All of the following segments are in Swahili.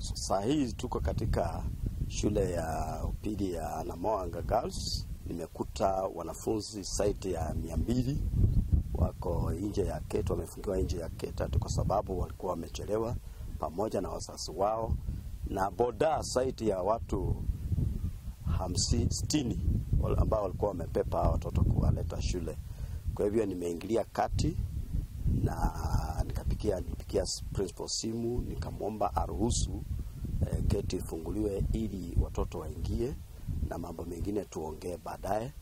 Saa hii tuko katika shule ya upili ya Namoanga Girls. Nimekuta wanafunzi zaidi ya mia mbili wako nje ya gate, wamefungiwa nje ya keta kwa sababu walikuwa wamechelewa pamoja na wasasi wao, na boda zaidi ya watu hamsini sitini ambao walikuwa wamepepa watoto kuwaleta shule. Kwa hivyo nimeingilia kati na nikapigia alipigia principal simu nikamwomba aruhusu eh, geti ifunguliwe ili watoto waingie na mambo mengine tuongee baadaye.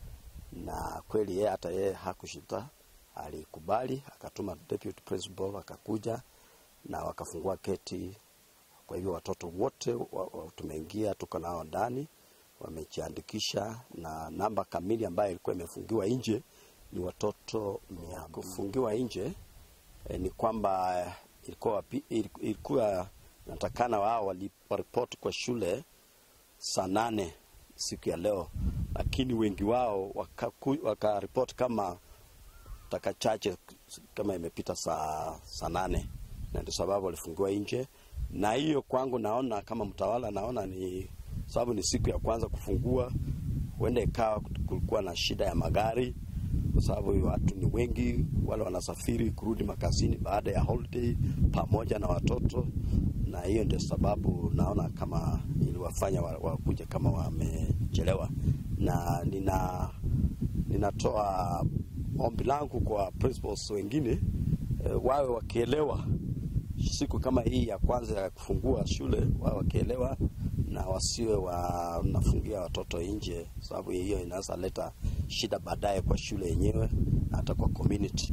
Na kweli yeye hata yeye hakushita, alikubali, akatuma deputy principal akakuja na wakafungua keti Kwa hivyo watoto wote wa, wa, tumeingia, tuko nao ndani, wamejiandikisha na namba kamili ambayo ilikuwa imefungiwa nje ni watoto mia. Kufungiwa nje eh, ni kwamba ilikuwa ilikuwa natakana wao waripoti kwa shule saa nane siku ya leo, lakini wengi wao wakaripoti waka kama taka chache kama imepita saa, saa nane na ndio sababu walifungiwa nje. Na hiyo kwangu naona kama mtawala, naona ni sababu ni siku ya kwanza kufungua, huenda ikawa kulikuwa na shida ya magari kwa sababu watu ni wengi, wale wanasafiri kurudi makazini baada ya holiday pamoja na watoto, na hiyo ndio sababu naona kama iliwafanya wakuja kama wamechelewa, na nina ninatoa ombi langu kwa principals wengine e, wawe wakielewa siku kama hii ya kwanza ya kufungua shule, wawe wakielewa na wasiwe wanafungia watoto nje, sababu hiyo inaweza leta shida baadaye kwa shule yenyewe na hata kwa community.